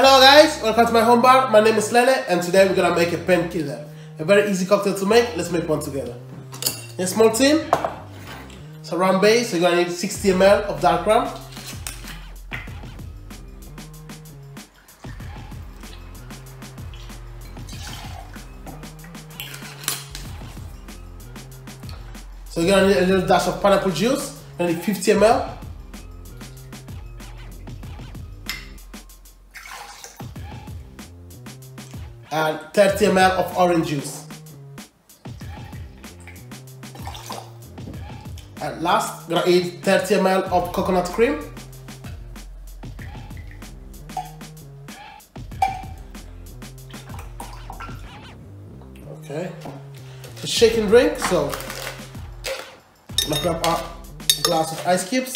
Hello guys, welcome to my home bar. My name is Lele and today we're gonna make a painkiller. A very easy cocktail to make. Let's make one together. In a small tin, it's a rum base, so you're gonna need 60 ml of dark rum. So you're gonna need a little dash of pineapple juice, gonna need 50 ml. And 30 ml of orange juice. And last, gonna add 30 ml of coconut cream. Okay, it's and drink, so I'm gonna grab a glass of ice cubes.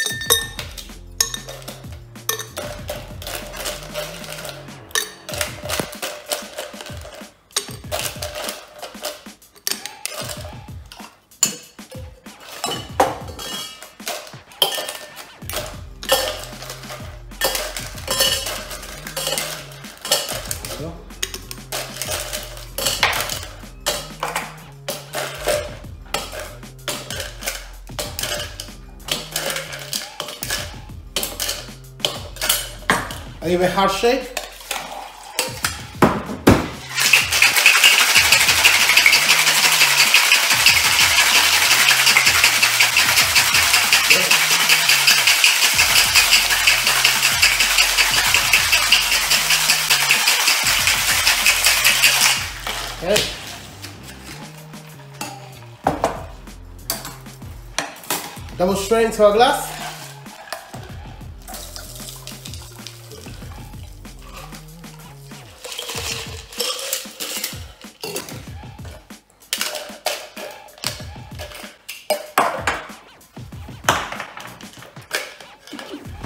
I give a hard shake. Okay. Double strain into a glass.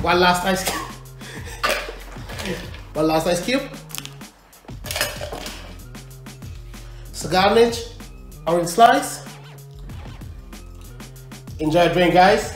One last ice cube. One last ice cube. So garnish, orange slice. Enjoy drink, guys.